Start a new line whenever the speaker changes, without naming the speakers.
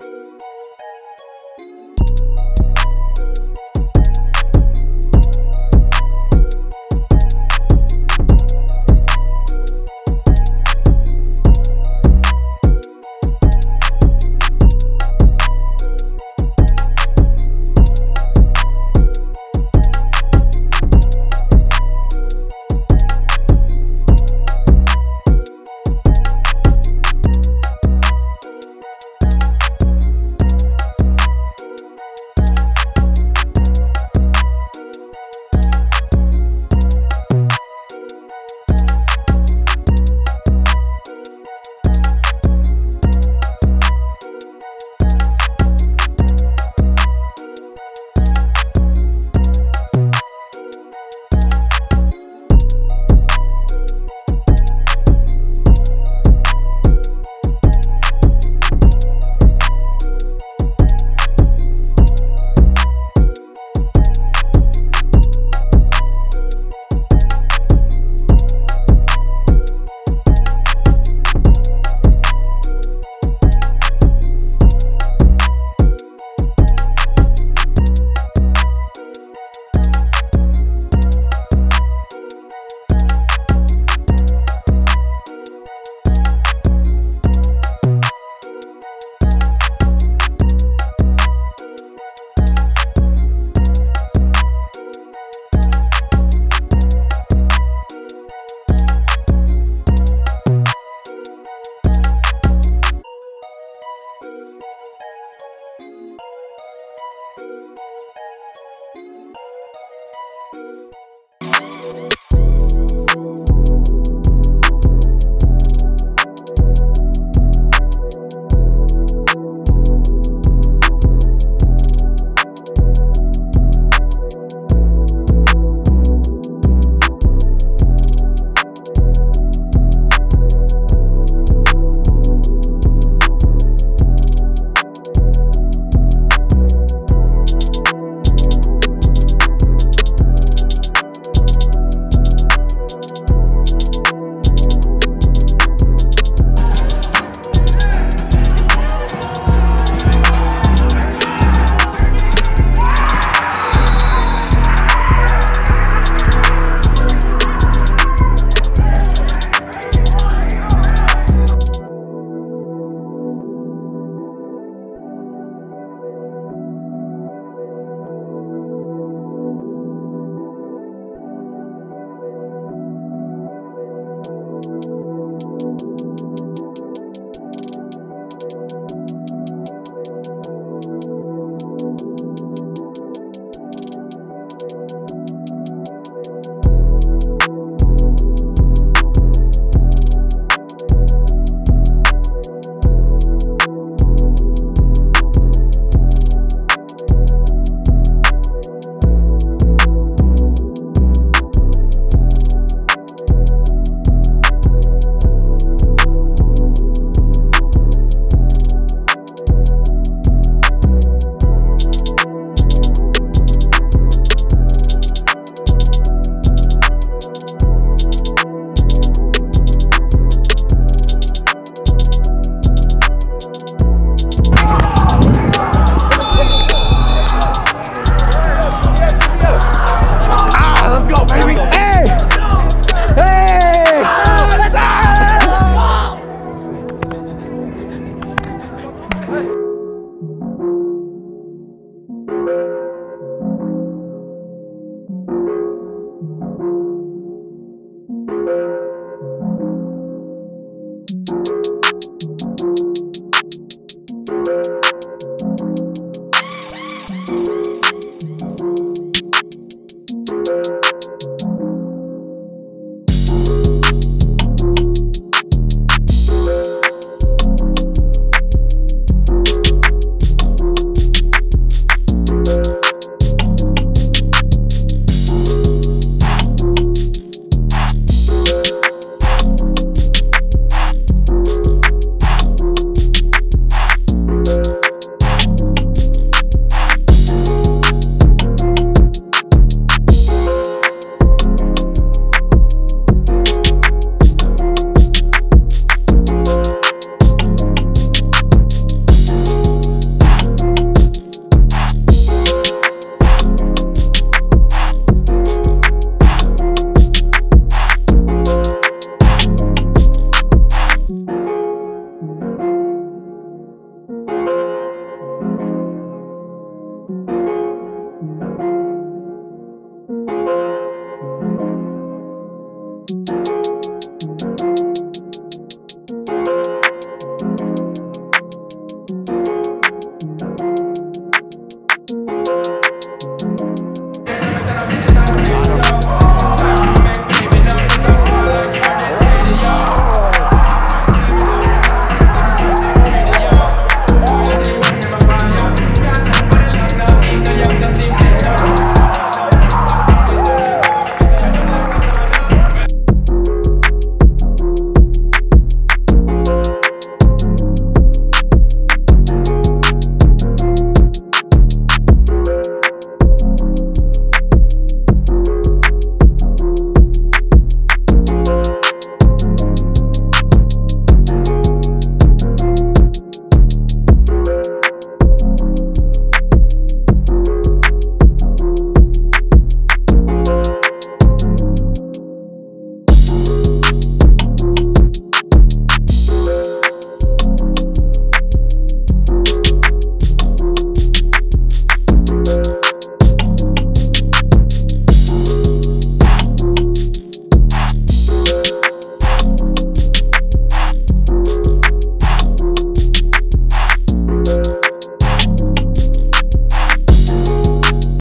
Música
thank you